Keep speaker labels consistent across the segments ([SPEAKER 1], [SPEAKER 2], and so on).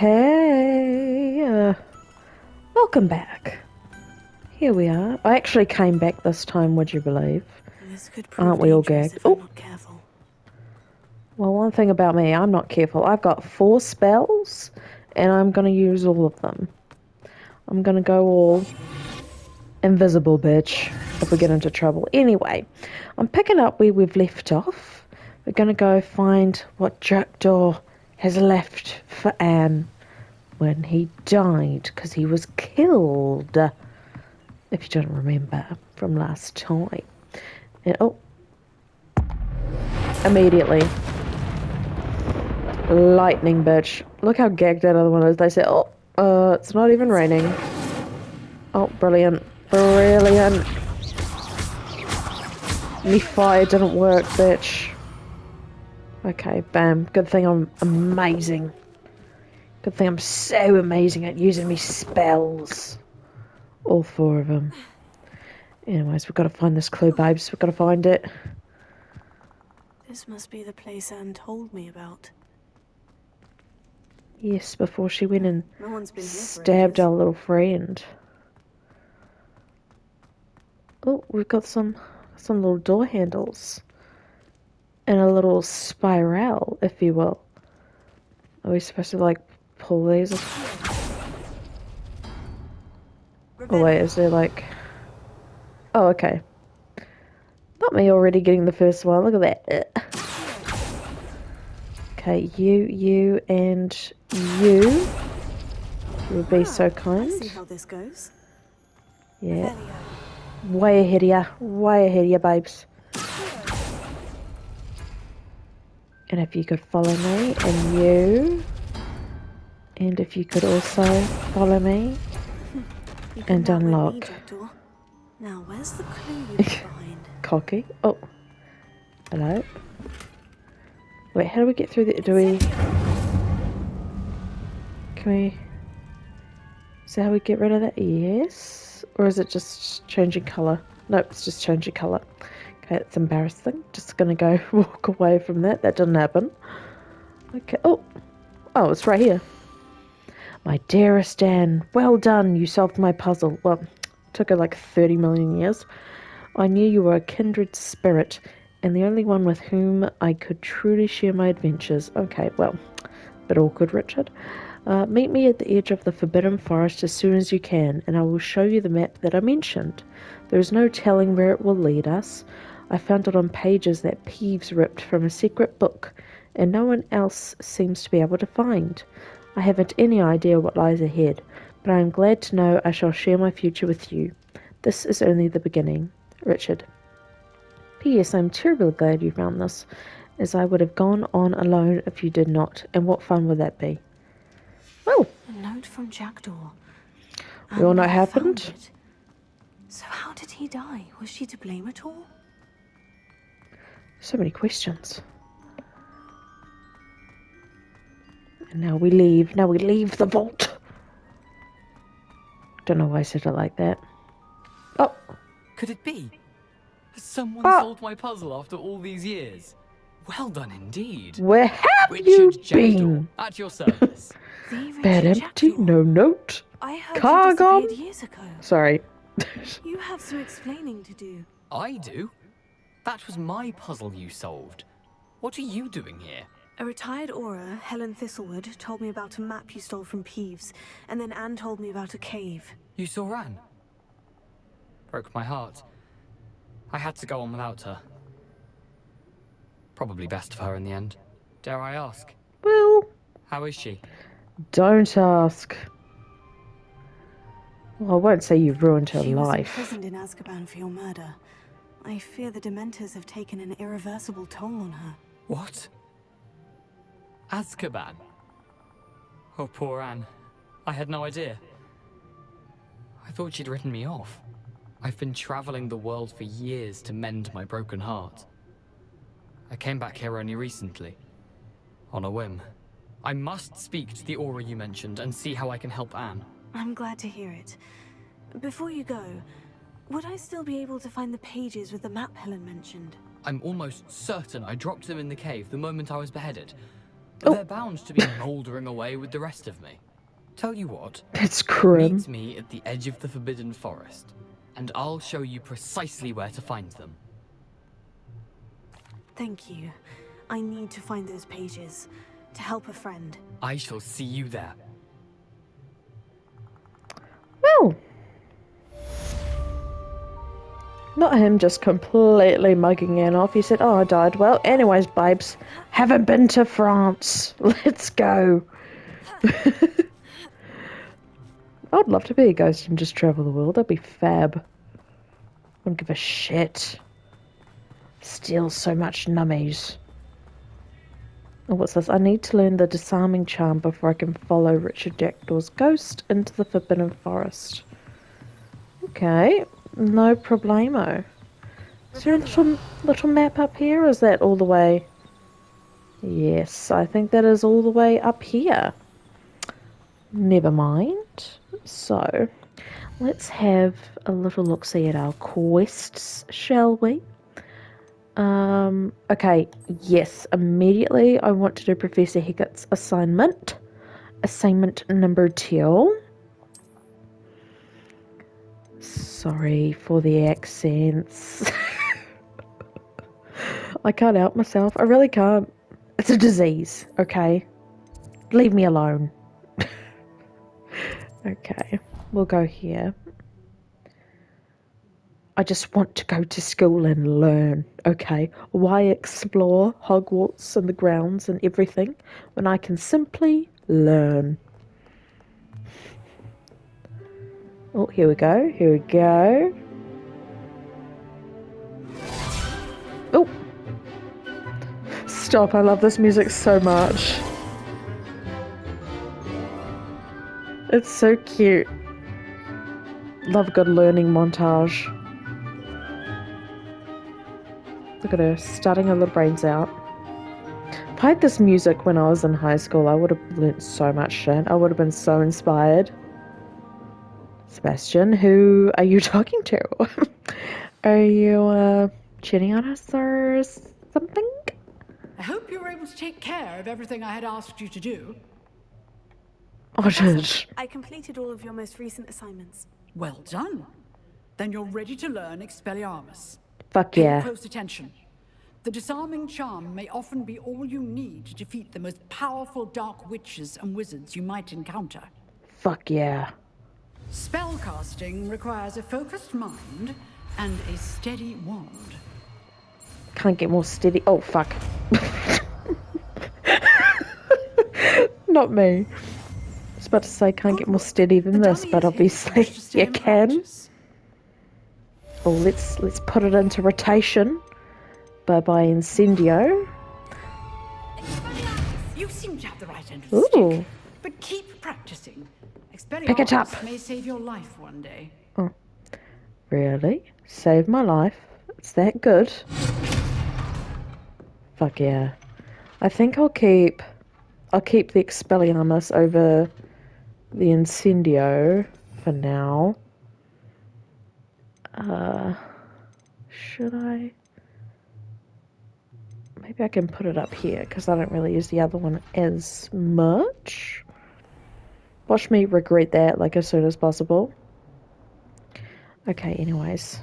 [SPEAKER 1] Hey, uh, welcome back. Here we are. I actually came back this time, would you believe?
[SPEAKER 2] This could prove
[SPEAKER 1] Aren't we all gagged? Oh. Well, one thing about me, I'm not careful. I've got four spells, and I'm gonna use all of them. I'm gonna go all invisible, bitch, if we get into trouble. Anyway, I'm picking up where we've left off. We're gonna go find what Jackdaw has left for Anne when he died, because he was killed. If you don't remember from last time. And, oh, immediately. Lightning, bitch. Look how gagged that other one is. They say, oh, uh, it's not even raining. Oh, brilliant. Brilliant. Me fire didn't work, bitch. Okay, bam. Good thing I'm amazing. Good thing I'm so amazing at using me spells. All four of them. Anyways, we've got to find this clue, babes. We've got to find it.
[SPEAKER 2] This must be the place Anne told me about.
[SPEAKER 1] Yes, before she went and
[SPEAKER 2] No one's been here
[SPEAKER 1] stabbed our little friend. Oh, we've got some some little door handles. And a little spiral, if you will. Are we supposed to like pull these? Oh wait, is there like Oh okay. Not me already getting the first one, look at that. Okay, you, you, and you would be so
[SPEAKER 2] ah,
[SPEAKER 1] kind.
[SPEAKER 2] see how this goes.
[SPEAKER 1] Yeah, way ahead of ya, way ahead of ya, babes. And if you could follow me, and you, and if you could also follow me, And
[SPEAKER 2] me,
[SPEAKER 1] unlock.
[SPEAKER 2] Now, where's the clue you behind?
[SPEAKER 1] cocky. Oh, hello. Wait, how do we get through the? Do we? Can we? Is that how we get rid of that? Yes. Or is it just changing colour? Nope, it's just changing colour. It's embarrassing. Just gonna go walk away from that. That didn't happen. Okay. Oh, oh, it's right here. My dearest Anne, well done. You solved my puzzle. Well, took it like thirty million years. I knew you were a kindred spirit, and the only one with whom I could truly share my adventures. Okay, well, bit awkward, Richard. Uh, meet me at the edge of the Forbidden Forest as soon as you can, and I will show you the map that I mentioned. There is no telling where it will lead us. I found it on pages that Peeves ripped from a secret book, and no one else seems to be able to find. I haven't any idea what lies ahead, but I am glad to know I shall share my future with you. This is only the beginning. Richard. P.S. I'm terribly glad you found this, as I would have gone on alone if you did not, and what fun would that be? Well,
[SPEAKER 2] A note from Jackdaw.
[SPEAKER 1] We all know happened.
[SPEAKER 2] So how did he die? Was she to blame at all?
[SPEAKER 1] So many questions. And now we leave. Now we leave the vault. Don't know why I said it like that. Oh,
[SPEAKER 3] Could it be? Has someone
[SPEAKER 1] Ah.
[SPEAKER 3] solved my puzzle after all these years? Well done indeed.
[SPEAKER 1] where have you
[SPEAKER 3] Jackdaw,
[SPEAKER 1] been?
[SPEAKER 3] at your service.
[SPEAKER 1] Bed empty,
[SPEAKER 2] Jackdaw.
[SPEAKER 1] no note.
[SPEAKER 2] I heard
[SPEAKER 1] Car
[SPEAKER 2] you
[SPEAKER 1] gone?
[SPEAKER 2] years ago.
[SPEAKER 1] Sorry.
[SPEAKER 2] You have some explaining to do.
[SPEAKER 3] I do. That was my puzzle you solved. What are you doing here?
[SPEAKER 2] A retired Auror, Helen Thistlewood, told me about a map you stole from Peeves, and then Anne told me about a cave.
[SPEAKER 3] You saw Anne? Broke my heart. I had to go on without her. Probably best for her in the end. Dare I ask?
[SPEAKER 1] well,
[SPEAKER 3] How is she?
[SPEAKER 1] don't ask. Well, I won't say you've ruined her
[SPEAKER 2] she was
[SPEAKER 1] life.
[SPEAKER 2] imprisoned in Azkaban for your murder. I fear the Dementors have taken an irreversible toll on her.
[SPEAKER 3] What? Azkaban? Oh, poor Anne. I had no idea. I thought she'd written me off. I've been traveling the world for years to mend my broken heart. I came back here only recently. On a whim. I must speak to the Auror you mentioned and see how I can help Anne.
[SPEAKER 2] I'm glad to hear it. Before you go, would I still be able to find the pages with the map Helen mentioned?
[SPEAKER 3] I'm almost certain I dropped them in the cave the moment I was beheaded.
[SPEAKER 1] Oh.
[SPEAKER 3] They're bound to be mouldering away with the rest of me. Tell you what,
[SPEAKER 1] It's grim.
[SPEAKER 3] meet me at the edge of the Forbidden Forest, and I'll show you precisely where to find them.
[SPEAKER 2] Thank you. I need to find those pages to help a friend.
[SPEAKER 3] I shall see you there.
[SPEAKER 1] Well. Not him just completely mugging Anne off. He said, Oh, I died. Well, anyways, babes, haven't been to France. Let's go. I'd love to be a ghost and just travel the world. That'd be fab. Wouldn't give a shit. Steal so much nummies. Oh, what's this? I need to learn the disarming charm before I can follow Richard Jackdaw's ghost into the Forbidden Forest. Okay, no problemo. Is there a little, little map up here, is that all the way? Yes, I think that is all the way up here. Never mind. So, let's have a little look see at our quests, shall we? Um, okay, yes, immediately I want to do Professor Hecat's assignment. Assignment number two. Sorry for the accents. I can't help myself. I really can't. It's a disease, okay? Leave me alone. okay, we'll go here. I just want to go to school and learn, okay? Why explore Hogwarts and the grounds and everything when I can simply learn? Oh, here we go, here we go. Oh! Stop, I love this music so much. It's so cute. Love good learning montage. Look at her, starting her little brains out. If I had this music when I was in high school, I would have learnt so much shit. I would have been so inspired. Sebastian, who are you talking to? are you uh, cheating on us or something?
[SPEAKER 4] I hope you were able to take care of everything I had asked you to do.
[SPEAKER 1] Oh, did.
[SPEAKER 2] I completed all of your most recent assignments.
[SPEAKER 4] Well done. Then you're ready to learn Expelliarmus.
[SPEAKER 1] Fuck
[SPEAKER 4] Pay
[SPEAKER 1] yeah.
[SPEAKER 4] close attention. The disarming charm may often be all you need to defeat the most powerful dark witches and wizards you might encounter.
[SPEAKER 1] Fuck yeah.
[SPEAKER 4] Spellcasting requires a focused mind and a steady wand.
[SPEAKER 1] Can't get more steady. Oh, fuck. Not me. I was about to say can't get more steady than this, but
[SPEAKER 4] is hidden so
[SPEAKER 1] obviously
[SPEAKER 4] as to stay
[SPEAKER 1] you can. Oh, let's let's put it into rotation. Bye bye incendio.
[SPEAKER 4] You seem to have the right end of the
[SPEAKER 1] Ooh.
[SPEAKER 4] stick, but keep.
[SPEAKER 1] Pick it up.
[SPEAKER 4] May save your life one day.
[SPEAKER 1] Really? Saved my life. It's that good. Fuck yeah. I think I'll keep I'll keep the Expelliarmus over the Incendio for now. Uh should I Maybe I can put it up here because I don't really use the other one as much. Watch me regret that like as soon as possible. Okay, anyways.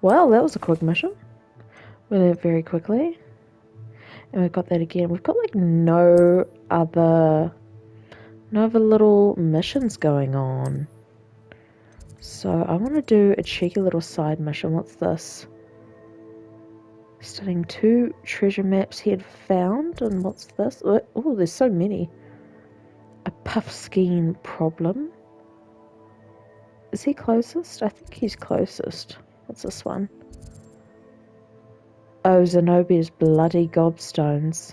[SPEAKER 1] Well, that was a quick mission. We went very quickly. And we've got that again. We've got like no other no other little missions going on. So I want to do a cheeky little side mission. What's this? Studying two treasure maps he had found. And what's this? Oh, there's so many. A Puffskein problem. Is he closest? I think he's closest. What's this one? Oh, Zenobia's bloody gobstones.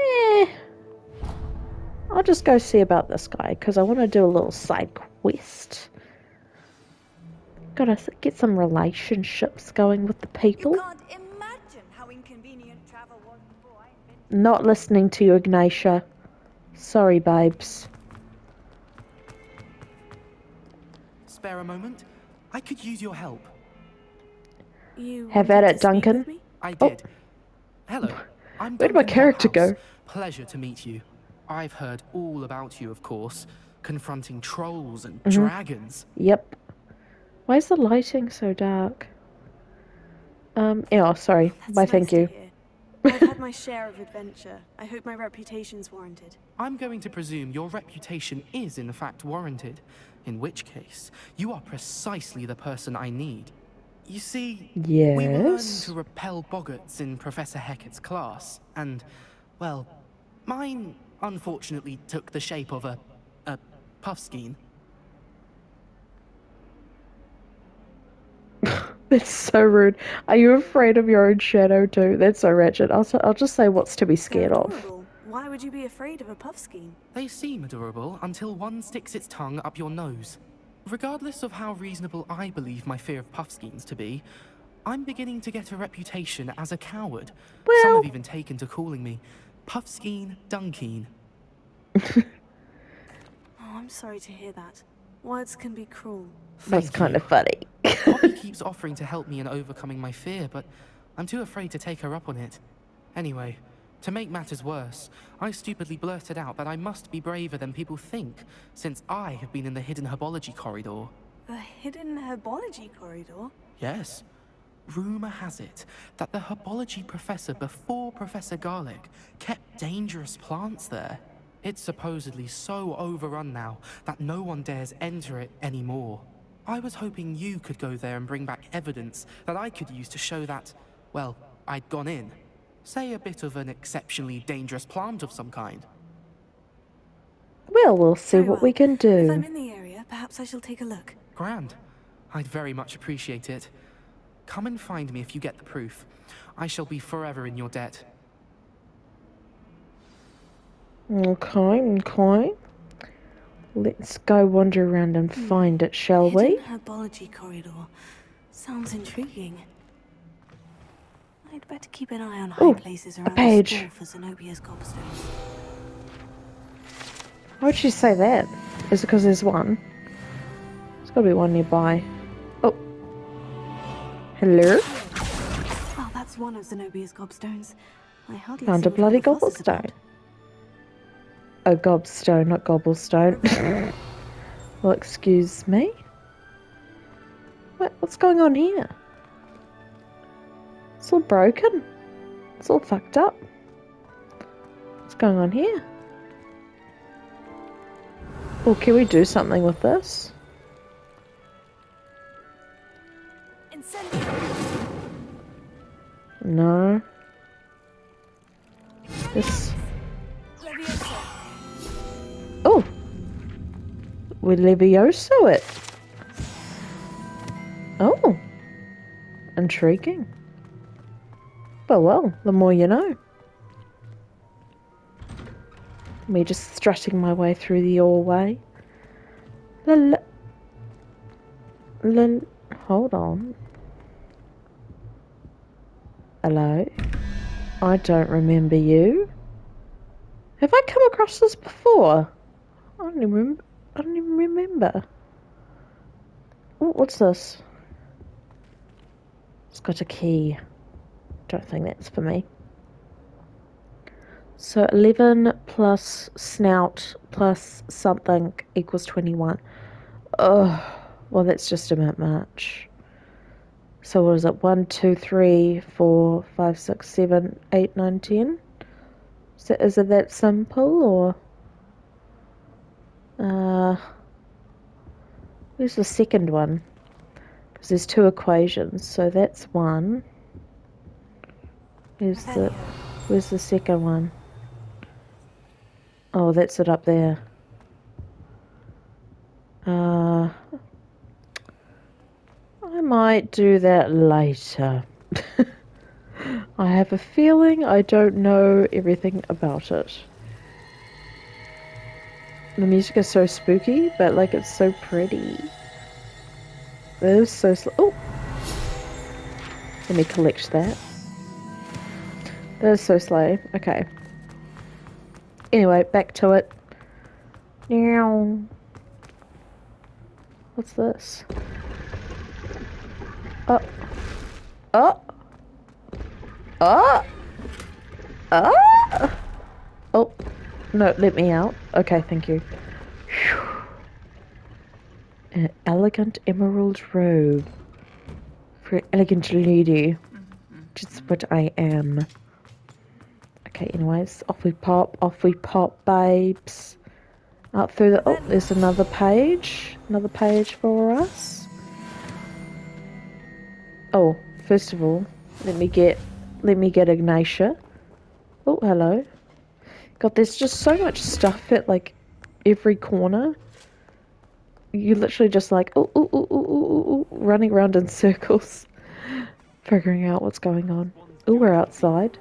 [SPEAKER 1] Eh. I'll just go see about this guy because I want to do a little side quest. Gotta get some relationships going with the people. Not listening to you, Ignatia. Sorry, babes.
[SPEAKER 5] Spare a moment? I could use your help.
[SPEAKER 2] You
[SPEAKER 1] Have at it, Duncan.
[SPEAKER 2] with me?
[SPEAKER 5] I
[SPEAKER 1] Oh.
[SPEAKER 5] did. Hello. I'm
[SPEAKER 1] Where did
[SPEAKER 5] my
[SPEAKER 1] character go?
[SPEAKER 5] Pleasure to meet you. I've heard all about you, of course, confronting trolls and
[SPEAKER 1] Mhm.
[SPEAKER 5] dragons.
[SPEAKER 1] Yep. Why is the lighting so dark? Um, yeah, oh, sorry.
[SPEAKER 2] That's
[SPEAKER 1] Why,
[SPEAKER 2] nice
[SPEAKER 1] thank you.
[SPEAKER 2] hear. I've had my share of adventure. I hope my reputation's warranted.
[SPEAKER 5] I'm going to presume your reputation is in fact warranted, in which case, you are precisely the person I need. You see, yes. we were learning to repel boggarts in Professor Hecat's class, and, well, mine unfortunately took the shape of a, a puffskein.
[SPEAKER 1] That's so rude. Are you afraid of your own shadow too? That's so wretched. I'll, s- I'll just say what's to be scared of.
[SPEAKER 2] Why would you be afraid of a puffskein?
[SPEAKER 5] They seem adorable until one sticks its tongue up your nose. Regardless of how reasonable I believe my fear of puffskeins to be, I'm beginning to get a reputation as a coward. Some have even taken to calling me Puffskein Dunkeen.
[SPEAKER 2] Oh, I'm sorry to hear that. Words can be cruel.
[SPEAKER 1] That's kind of funny.
[SPEAKER 5] Poppy keeps offering to help me in overcoming my fear, but I'm too afraid to take her up on it. Anyway, to make matters worse, I stupidly blurted out that I must be braver than people think, since I have been in the hidden herbology corridor.
[SPEAKER 2] The hidden herbology corridor?
[SPEAKER 5] Yes. Rumour has it that the herbology professor before Professor Garlick kept dangerous plants there. It's supposedly so overrun now that no one dares enter it anymore. I was hoping you could go there and bring back evidence that I could use to show that, well, I'd gone in. Say a bit of an exceptionally dangerous plant of some kind.
[SPEAKER 1] Well, we'll see what
[SPEAKER 2] well.
[SPEAKER 1] we can do.
[SPEAKER 2] If I'm in the area, perhaps I shall take a look.
[SPEAKER 5] Grand. I'd very much appreciate it. Come and find me if you get the proof. I shall be forever in your debt.
[SPEAKER 1] Okay, okay. Let's go wander around and hmm. find it, shall we?
[SPEAKER 2] Herbology corridor. Sounds intriguing. I'd better keep an eye on high
[SPEAKER 1] Ooh,
[SPEAKER 2] places
[SPEAKER 1] a
[SPEAKER 2] around
[SPEAKER 1] page.
[SPEAKER 2] the school for Zenobia's gobstones.
[SPEAKER 1] Why'd she say that? Is it because there's one? There's gotta be one nearby. Oh. Hello?
[SPEAKER 2] Well, that's one of Zenobia's gobstones. I hardly
[SPEAKER 1] Found a bloody gobblestone. A gobstone, not gobblestone. well, excuse me? What, what's going on here? It's all broken. It's all fucked up. What's going on here? Well, can we do something with this? No. This. We Levioso it. Oh! Intriguing. Well, well, the more you know. Me just strutting my way through the doorway. Lil. Lil. Hold on. Hello? I don't remember you. Have I come across this before? I don't remember. I don't even remember. Oh, what's this? It's got a key. Don't think that's for me. So 11 plus snout plus something equals 21. Oh, well, that's just a bit much. So what is it? 1, 2, 3, 4, 5, 6, 7, 8, 9, 10? Is it that simple or? Uh, where's the second one? Because there's two equations, so that's one. Where's the Where's the second one? Oh, that's it up there. Uh, I might do that later. I have a feeling I don't know everything about it. The music is so spooky, but like it's so pretty. It is so sl- Oh! Let me collect that. That is so slow. Okay. Anyway, back to it. Meow. What's this? Oh. Oh! Oh! Ah! Oh, no, let me out. Okay, thank you. Phew. An elegant emerald robe. For an elegant lady. Mm-hmm. Just what I am. Okay, anyways, off we pop, off we pop, babes. Up through the. Oh, there's another page. Another page for us. Oh, first of all, let me get. Let me get Ignatia. Oh, hello. God, there's just so much stuff at like every corner. You literally just like oh, oh, oh, oh, oh, oh, oh, running around in circles, figuring out what's going on. Oh, we're outside.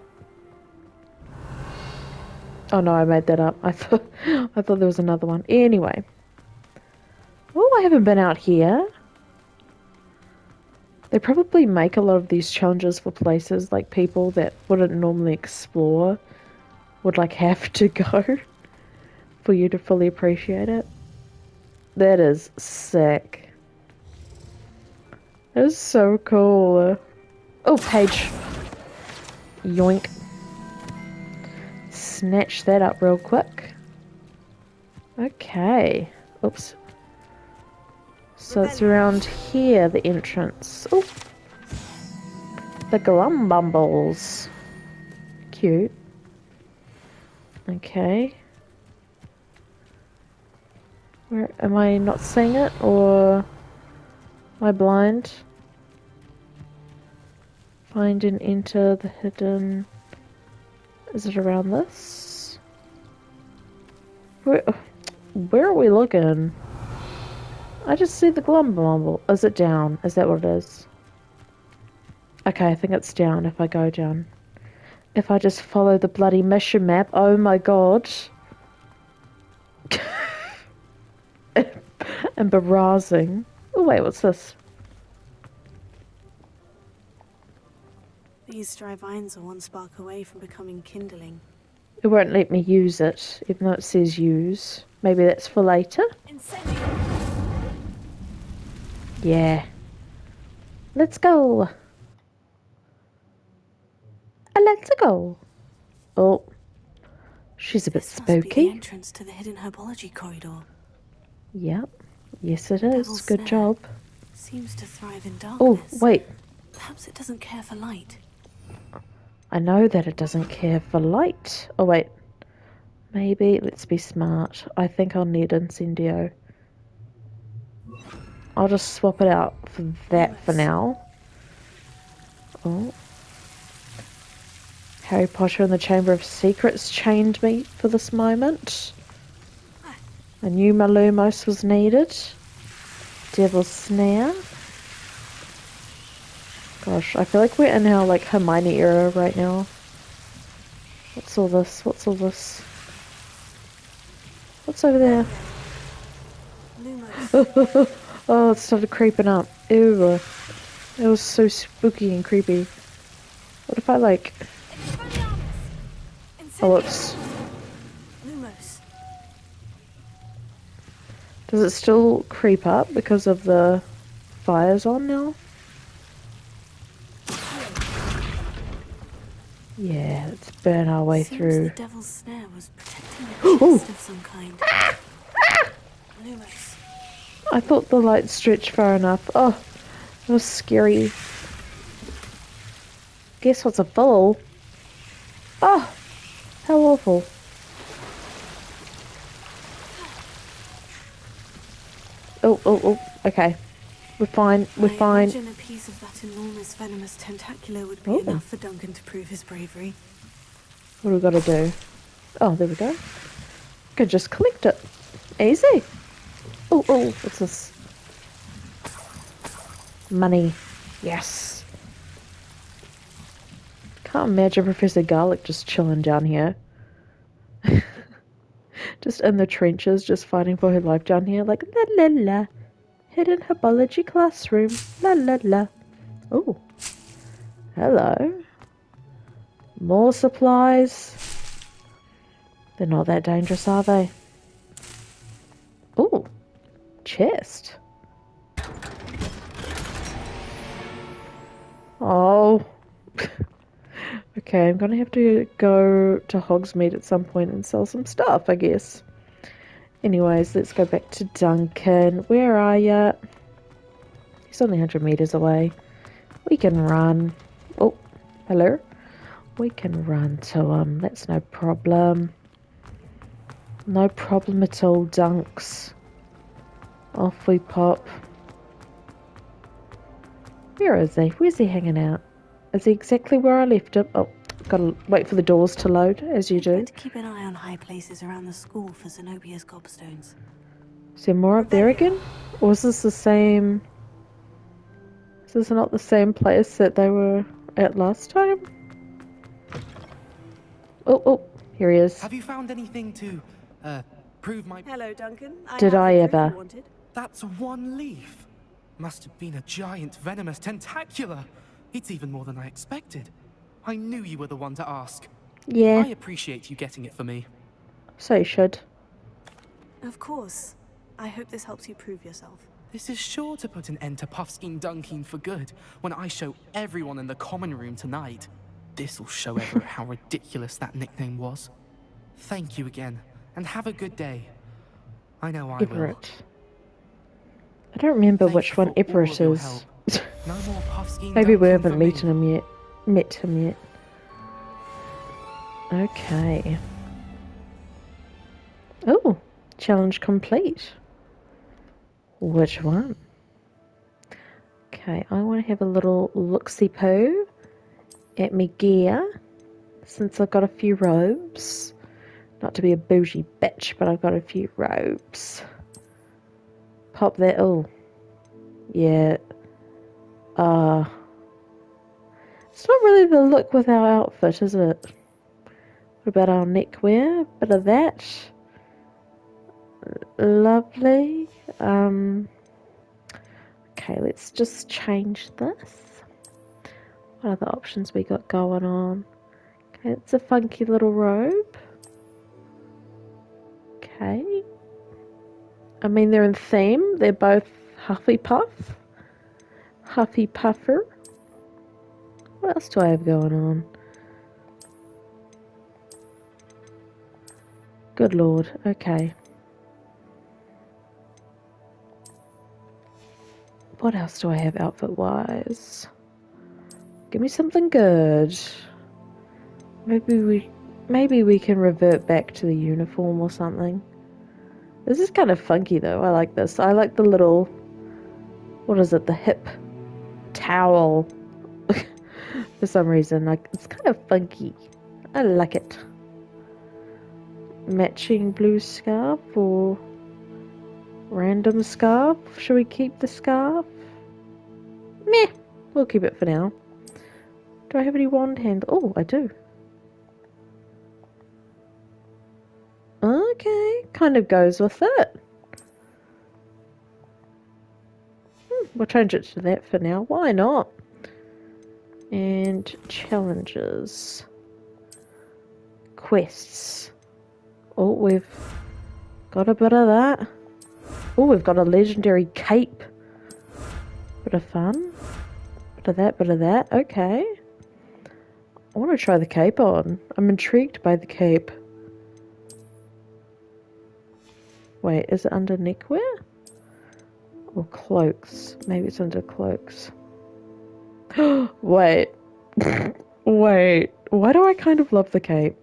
[SPEAKER 1] Oh no, I made that up. I thought I thought there was another one. Anyway. Oh, I haven't been out here. They probably make a lot of these challenges for places like people that wouldn't normally explore would like have to go for you to fully appreciate it. That is sick. That is so cool. Oh, page. Yoink. Snatch that up real quick. Okay. Oops. So it's around here, the entrance. Oh. The Glumbumbles. Cute. Okay. Where am I not seeing it or am I blind? Find and enter the hidden. Is it around this? Where where are we looking? I just see the glum glumble. Is it down? Is that what it is? Okay, I think it's down if I go down. If I just follow the bloody mission map, oh my god. and barraging. Oh wait, what's this?
[SPEAKER 2] These dry vines are one spark away from becoming kindling.
[SPEAKER 1] It won't let me use it, even though it says use. Maybe that's for later?
[SPEAKER 6] Incendio!
[SPEAKER 1] Yeah. Let's go. Let's go. Oh. She's a bit
[SPEAKER 2] This must be the entrance to the hidden herbology corridor.
[SPEAKER 1] Yep. Yes, it is.
[SPEAKER 2] Devil's
[SPEAKER 1] Good job.
[SPEAKER 2] Seems to thrive in
[SPEAKER 1] Oh,
[SPEAKER 2] darkness.
[SPEAKER 1] wait.
[SPEAKER 2] Perhaps it doesn't care for light.
[SPEAKER 1] I know that it doesn't care for light. Oh, wait. Maybe, let's be smart. I think I'll need Incendio. I'll just swap it out for that for now. Oh. Harry Potter and the Chamber of Secrets chained me for this moment. I knew Malumos was needed. Devil's Snare. Gosh, I feel like we're in our like Hermione era right now. What's all this? What's all this? What's over there? Oh, it started creeping up. Ew. It was so spooky and creepy. What if I like... Oh.
[SPEAKER 2] Lumos.
[SPEAKER 1] Does it still creep up because of the fires on now? Yeah, let's burn our way
[SPEAKER 2] Seems
[SPEAKER 1] through.
[SPEAKER 2] the devil's snare was protecting a chest of some kind. Lumos.
[SPEAKER 1] I thought the light stretched far enough. Oh, that was scary. Guess what's a fool? Oh, how awful. Oh, oh, oh, okay. We're fine, we're
[SPEAKER 2] I
[SPEAKER 1] fine.
[SPEAKER 2] imagine a piece of that enormous venomous Tentacula would be
[SPEAKER 1] Oh.
[SPEAKER 2] enough for Duncan to prove his bravery.
[SPEAKER 1] What do we gotta do? Oh, there we go. Could just collect it. Easy. Oh, oh, what's this? Money. Yes. Can't imagine Professor Garlick just chilling down here. just in the trenches, just fighting for her life down here, like la la la. Hidden herbology classroom. La la la. Oh. Hello. More supplies. They're not that dangerous, are they? Oh, chest. Oh, Okay, I'm gonna have to go to Hogsmeade at some point and sell some stuff, I guess. Anyways, let's go back to Duncan. Where are ya? He's only 100 meters away. We can run. Oh, hello. We can run to him. That's no problem. No problem at all, Dunks. Off we pop. Where is he? Where's he hanging out? Is he exactly where I left him? Oh, gotta wait for the doors to load, as you do.
[SPEAKER 2] Good to keep an eye on high places around the school for Zenobia's gobstones.
[SPEAKER 1] Is there more up there again? Or is this the same... Is this not the same place that they were at last time? Oh, oh, here he is.
[SPEAKER 5] Have you found anything to, uh, prove my...
[SPEAKER 2] Hello, Duncan.
[SPEAKER 1] Did I
[SPEAKER 2] the proof you
[SPEAKER 1] ever?
[SPEAKER 5] That's one leaf. Must have been a giant venomous tentacula. It's even more than I expected. I knew you were the one to ask.
[SPEAKER 1] Yeah,
[SPEAKER 5] I appreciate you getting it for me.
[SPEAKER 1] so you should.
[SPEAKER 2] Of course. I hope this helps you prove yourself.
[SPEAKER 5] This is sure to put an end to Puffskein Dunkin for good when I show everyone in the common room tonight. This'll show everyone how ridiculous that nickname was. Thank you again, and have a good day. I know I will.
[SPEAKER 1] Everett. I don't remember
[SPEAKER 5] Thank
[SPEAKER 1] which one
[SPEAKER 5] for all of
[SPEAKER 1] Everett
[SPEAKER 5] your
[SPEAKER 1] is.
[SPEAKER 5] No
[SPEAKER 1] Maybe we haven't
[SPEAKER 5] for
[SPEAKER 1] met him yet. Met him yet. Okay. Oh, challenge complete. Which one? Okay, I want to have a little look-see poo at me gear since I've got a few robes. Not to be a bougie bitch, but I've got a few robes. Pop that. Oh, yeah. Uh, it's not really the look with our outfit, is it? What about our neckwear? Bit of that. Lovely. Um, okay, let's just change this. What other options we got going on? Okay, it's a funky little robe. Okay. I mean, they're in theme. They're both Huffy Puff. Huffy Puffer. What else do I have going on? Good lord. Okay. What else do I have outfit wise? Give me something good. Maybe we maybe we can revert back to the uniform or something. This is kind of funky though. I like this. I like the little what is it? The hip towel. For some reason, like it's kind of funky. I like it. Matching blue scarf or random scarf? Should we keep the scarf? Meh. We'll keep it for now. Do I have any wand hand? Oh, I do. Okay, kind of goes with it. Hmm, we'll change it to that for now. Why not? And challenges. Quests. Oh, we've got a bit of that. Oh, we've got a legendary cape. Bit of fun. Bit of that, bit of that. Okay. I want to try the cape on. I'm intrigued by the cape. Wait, is it under neckwear? Or cloaks? Maybe it's under cloaks. Wait. Wait. Why do I kind of love the cape?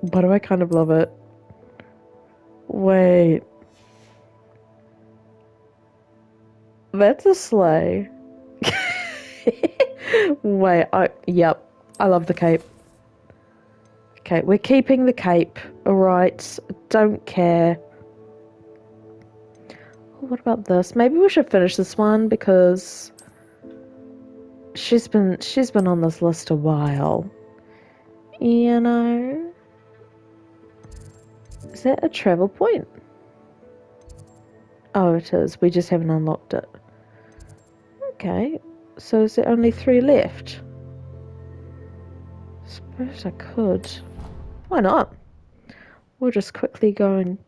[SPEAKER 1] Why do I kind of love it? Wait. That's a sleigh. Wait, I yep. I love the cape. Okay, we're keeping the cape. Alright. Don't care. What about this? Maybe we should finish this one because she's been she's been on this list a while. You know. Is that a travel point? Oh, it is. We just haven't unlocked it. Okay. So is there only three left? Suppose I could. Why not? We'll just quickly go and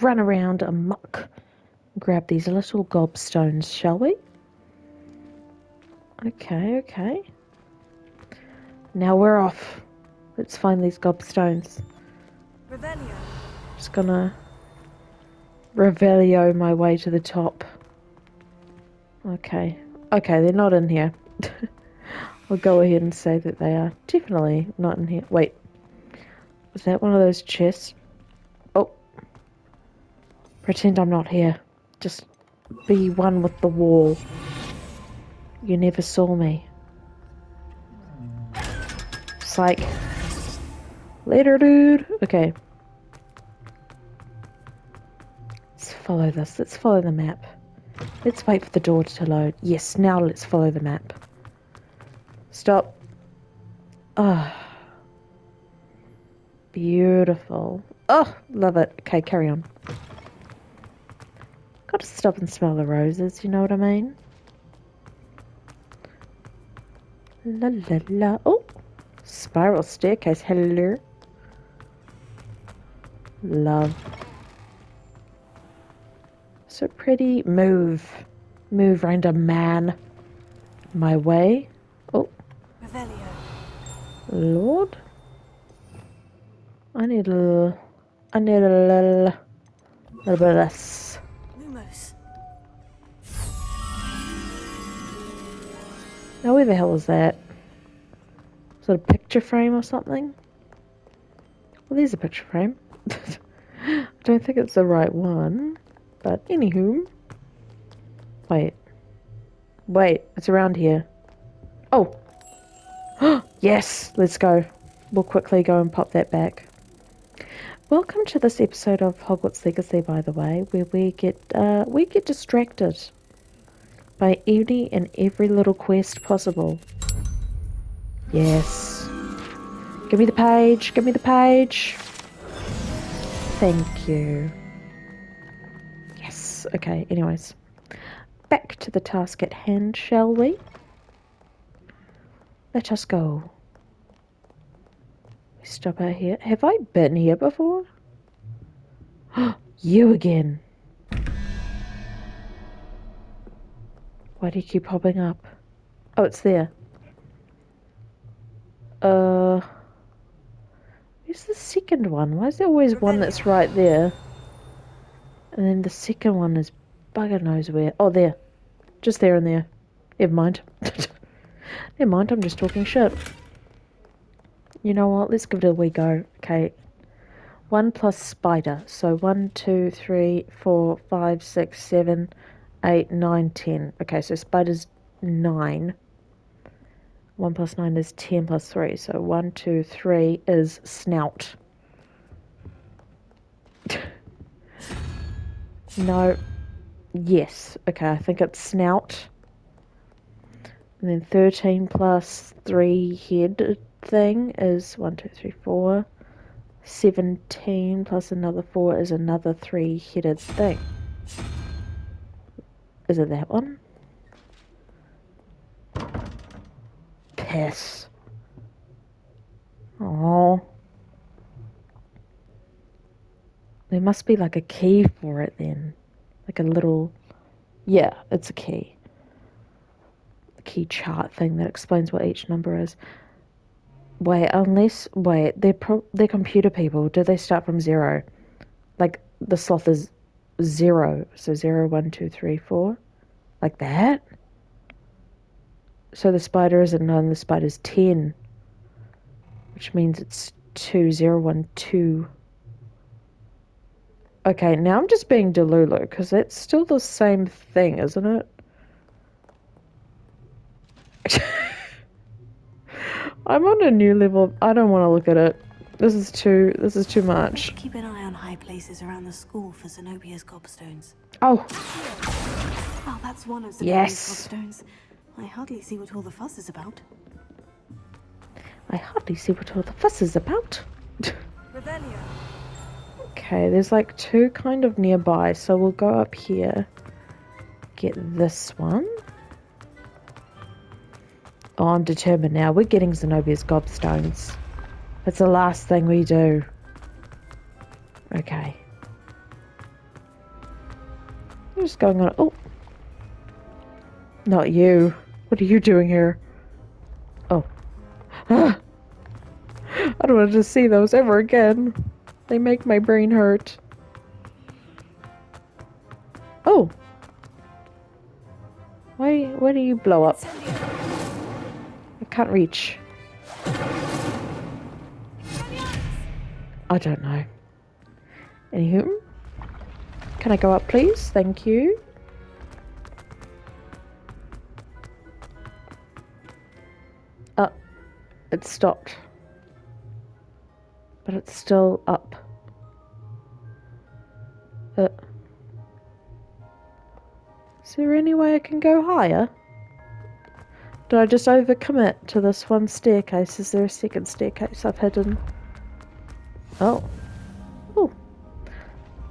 [SPEAKER 1] run around amok. Grab these little gobstones, shall we? Okay, okay. Now we're off. Let's find these gobstones.
[SPEAKER 2] Revelio.
[SPEAKER 1] Just gonna Revelio my way to the top. Okay. Okay, they're not in here. I'll go ahead and say that they are definitely not in here. Wait. Was that one of those chests? Oh. Pretend I'm not here. Just be one with the wall. You never saw me. It's like... Later, dude. Okay. Let's follow this. Let's follow the map. Let's wait for the door to load. Yes, now let's follow the map. Stop. Ah. Beautiful. Oh, love it. Okay, carry on. Gotta stop and smell the roses, you know what I mean? La la la. Oh, spiral staircase. Hello. Love. So pretty. Move. Move, random man. My way. Oh,
[SPEAKER 2] Revelio.
[SPEAKER 1] Lord. I need a little. I need a little. A little bit of this. Now, where the hell is that? It a picture frame or something? Well, there's a picture frame. I don't think it's the right one. But anywho. Wait. Wait, it's around here. Oh! yes! Let's go. We'll quickly go and pop that back. Welcome to this episode of Hogwarts Legacy, by the way, where we get uh, we get distracted by any and every little quest possible. Yes. Give me the page. Give me the page. Thank you. Yes. Okay. Anyways, back to the task at hand, shall we? Let us go. Stop out here. Have I been here before? you again. Why do you keep popping up? Oh, it's there. Uh. Where's the second one? Why is there always one that's right there? And then the second one is bugger knows where. Oh, there. Just there and there. Never mind. Never mind, I'm just talking shit. You know what? Let's give it a wee go. Okay. One plus spider. So one, two, three, four, five, six, seven, eight, nine, ten. Okay, so spider's nine. One plus nine is ten plus three. So one, two, three is snout. no. Yes. Okay, I think it's snout. And then 13 plus 3 head thing is 1, 2, 3, 4. 17 plus another 4 is another 3 headed thing. Is it that one? Piss. Oh. There must be like a key for it then. Like a little. Yeah, it's a key key chart thing that explains what each number is. Wait, unless wait, they're pro- they're computer people. Do they start from zero? Like the sloth is zero, so zero, one, two, three, four, like that. So the spider is a nine. The spider's ten, which means it's two, zero, one, two. Okay, now I'm just being delulu because it's still the same thing, isn't it? I'm on a new level. I don't want to look at it. This is too. This is too much.
[SPEAKER 2] Keep an eye on high places around the school for Zenobia's gobstones.
[SPEAKER 1] Oh,
[SPEAKER 2] Oh, that's one of Zenobia's
[SPEAKER 1] Yes.
[SPEAKER 2] gobstones. I hardly see what all the fuss is about.
[SPEAKER 1] I hardly see what all the fuss is about.
[SPEAKER 6] Revelio.
[SPEAKER 1] okay, there's like two kind of nearby, so we'll go up here. Get this one. Oh, I'm determined now. We're getting Zenobia's gobstones. That's the last thing we do. Okay. What's going on? Oh. Not you. What are you doing here? Oh. Ah, I don't want to see those ever again. They make my brain hurt. Oh. Why why do you blow up? I can't reach. I don't know. Anywho. Can I go up please? Thank you. Uh, it stopped. But it's still up. Uh, is there any way I can go higher? Did I just overcommit to this one staircase? Is there a second staircase I've hidden? Oh. Oh.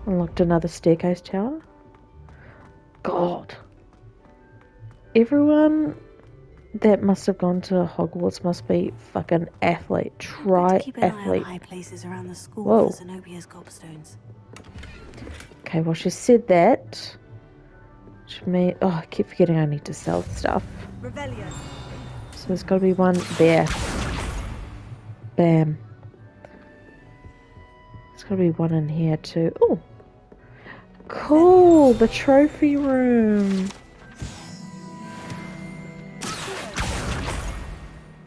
[SPEAKER 1] Unlocked another staircase tower. God. Everyone that must have gone to Hogwarts must be fucking athlete. Try
[SPEAKER 2] keep an eye on
[SPEAKER 1] athlete.
[SPEAKER 2] high places around the school
[SPEAKER 1] Whoa.
[SPEAKER 2] for Zenobia's gobstones.
[SPEAKER 1] Okay, well she said that. Which may oh I keep forgetting I need to sell stuff.
[SPEAKER 6] Revelio.
[SPEAKER 1] So there's gotta be one there. Bam. There's gotta be one in here too. Oh. Cool, the trophy room.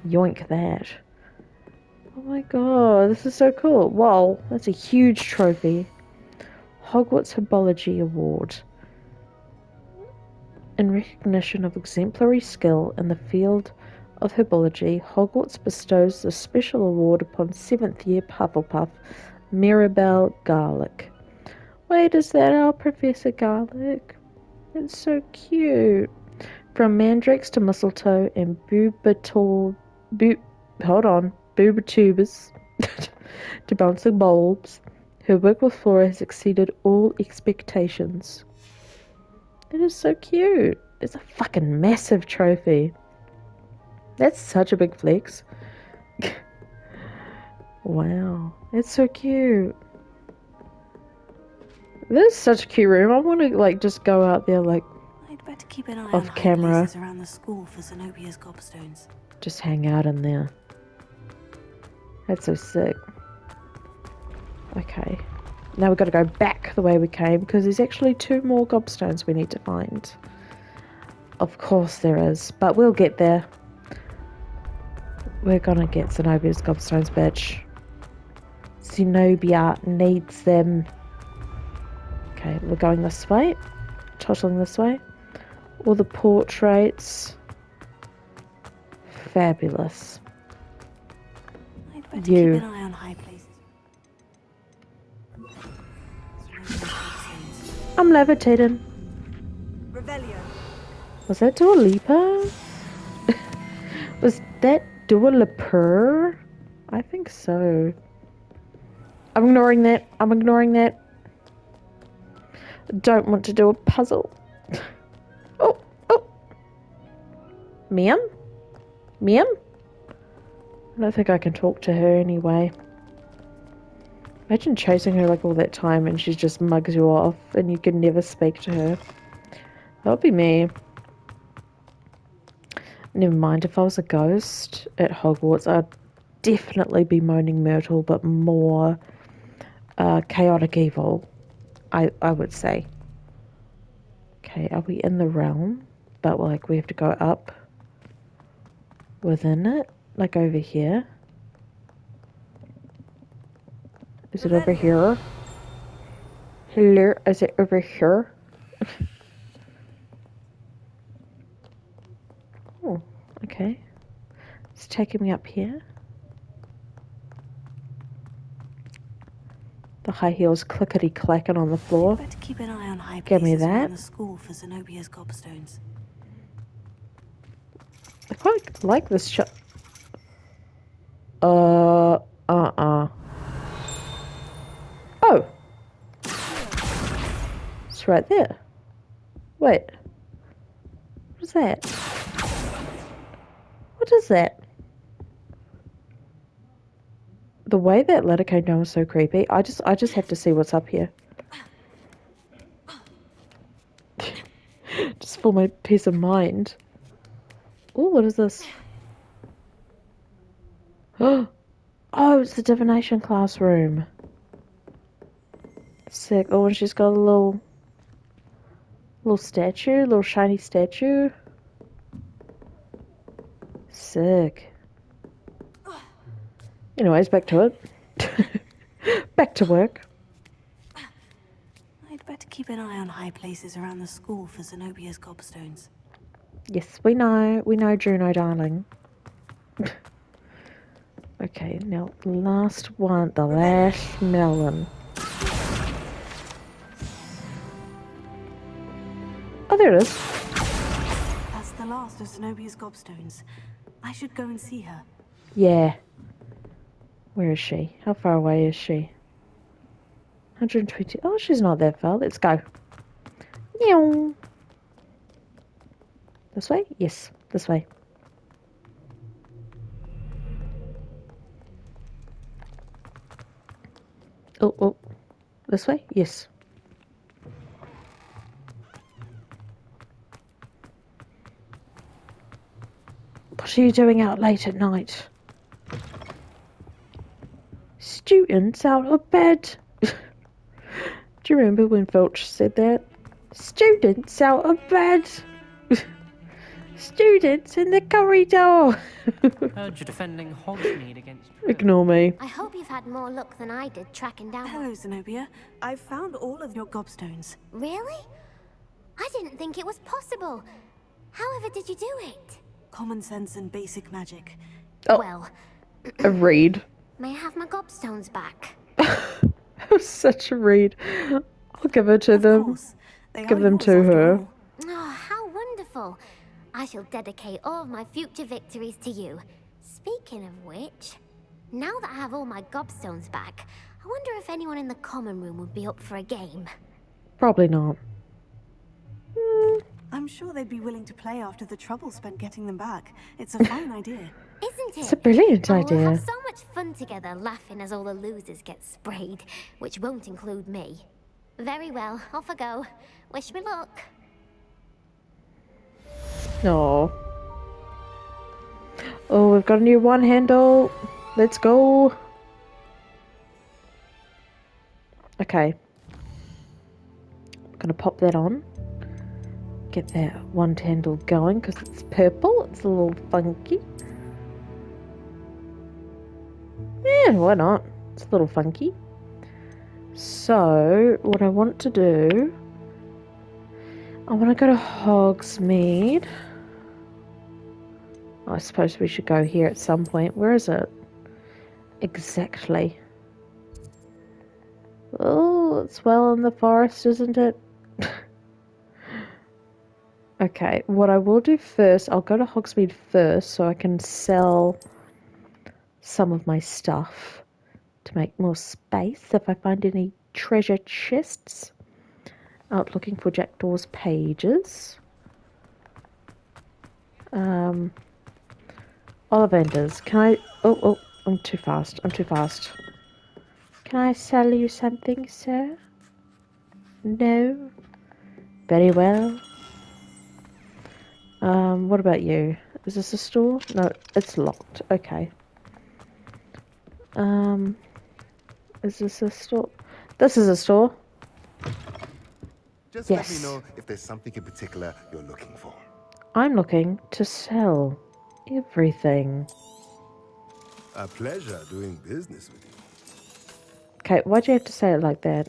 [SPEAKER 1] Yoink that. Oh my god, this is so cool. Wow, that's a huge trophy. Hogwarts Herbology Award. In recognition of exemplary skill in the field of herbology, Hogwarts bestows the special award upon seventh year Hufflepuff, Mirabelle Garlick. Wait, is that our Professor Garlick? It's so cute. From mandrakes to mistletoe and bubator, bu, hold on, bubotubers to bouncing bulbs, her work with Flora has exceeded all expectations. It is so cute. It's a fucking massive trophy. That's such a big flex. wow. It's so cute. This is such a cute room. I want to like just go out there like
[SPEAKER 2] I'd better keep an eye
[SPEAKER 1] Off camera.
[SPEAKER 2] around the school for Zenobia's gobstones.
[SPEAKER 1] just hang out in there. That's so sick. Okay. Now we've got to go back the way we came because there's actually two more gobstones we need to find. Of course there is, but we'll get there. We're gonna get Zenobia's gobstones, bitch. Zenobia needs them. Okay, we're going this way. Tottling this way. All the portraits. Fabulous.
[SPEAKER 2] I'd
[SPEAKER 1] you.
[SPEAKER 2] Keep an eye on high places.
[SPEAKER 1] I'm levitating.
[SPEAKER 6] Revelio.
[SPEAKER 1] Was that Dua Lipa? Was that Dua Lipa? I think so. I'm ignoring that. I'm ignoring that. Don't want to do a puzzle. Oh, oh. Ma'am? Ma'am? I don't think I can talk to her anyway. Imagine chasing her like all that time and she just mugs you off and you can never speak to her. That would be me. Never mind, if I was a ghost at Hogwarts, I'd definitely be moaning Myrtle, but more uh, chaotic evil, I, I would say. Okay, are we in the realm? But like we have to go up within it, like over here. Is it over here? Hello, is it over here? Oh, okay. It's taking me up here. The high heels clickety clacking on the floor.
[SPEAKER 2] Better keep an eye on high
[SPEAKER 1] Give me that.
[SPEAKER 2] the school for Zenobia's gobstones.
[SPEAKER 1] I quite like this shot. Uh, uh, uh. Oh, it's right there. Wait, what is that? What is that? The way that letter came down was so creepy. I just, I just have to see what's up here. just for my peace of mind. Oh, what is this? Oh, Oh, it's the divination classroom. Sick. Oh, and she's got a little, little statue, little shiny statue. Sick. Anyways, back to it. back to work.
[SPEAKER 2] I'd better keep an eye on high places around the school for Zenobia's gobstones.
[SPEAKER 1] Yes, we know. We know, Juno, darling. okay, now last one, the last melon. Oh, there it is.
[SPEAKER 2] That's the last of Zenobia's gobstones. I should go and see her.
[SPEAKER 1] Yeah. Where is she? How far away is she? 120. Oh, she's not that far. Let's go. Meow. This way? Yes, this way. Oh, oh. This way? Yes. What are you doing out late at night? Students out of bed. Do you remember when Filch said that? Students out of bed. Students in the corridor.
[SPEAKER 7] Heard you're defending Hogsmeade against.
[SPEAKER 1] Ignore me.
[SPEAKER 8] I hope you've had more luck than I did tracking down.
[SPEAKER 2] Hello, Zenobia. I've found all of your gobstones.
[SPEAKER 8] Really? I didn't think it was possible. However, did you do it?
[SPEAKER 2] Common sense and basic magic.
[SPEAKER 1] Oh.
[SPEAKER 8] Well,
[SPEAKER 1] A read.
[SPEAKER 8] May I have my gobstones back?
[SPEAKER 1] That was such a read. I'll give it to
[SPEAKER 2] Of
[SPEAKER 1] them. Give them to her.
[SPEAKER 2] all.
[SPEAKER 8] Oh, how wonderful. I shall dedicate all of my future victories to you. Speaking of which, now that I have all my gobstones back, I wonder if anyone in the common room would be up for a game.
[SPEAKER 1] Probably not. Hmm,
[SPEAKER 2] I'm sure they'd be willing to play after the trouble spent getting them back. It's a fine idea.
[SPEAKER 8] Isn't it?
[SPEAKER 1] It's a brilliant
[SPEAKER 8] idea. We'll have so much fun together laughing as all the losers get sprayed, which won't include me. Very well, off I go. Wish me luck.
[SPEAKER 1] No. Oh, we've got a new wand handle. Let's go. Okay. I'm gonna pop that on. Get that wand handle going because it's purple. It's a little funky. Yeah, why not? It's a little funky. So, what I want to do I want to go to Hogsmeade. I suppose we should go here at some point. Where is it? Exactly. Oh, it's well in the forest, isn't it? okay, what I will do first, I'll go to Hogsmeade first so I can sell some of my stuff to make more space if I find any treasure chests out looking for Jackdaw's pages. Um, Ollivanders, can I? Oh, oh, I'm too fast. I'm too fast. Can I sell you something, sir? No. Very well. Um, what about you? Is this a store? No, it's locked. Okay. Um, is this a store? This is a store.
[SPEAKER 9] Just let me know if there's something in particular you're looking for.
[SPEAKER 1] I'm looking to sell everything.
[SPEAKER 9] A pleasure doing business with you.
[SPEAKER 1] Okay, why'd you have to say it like that?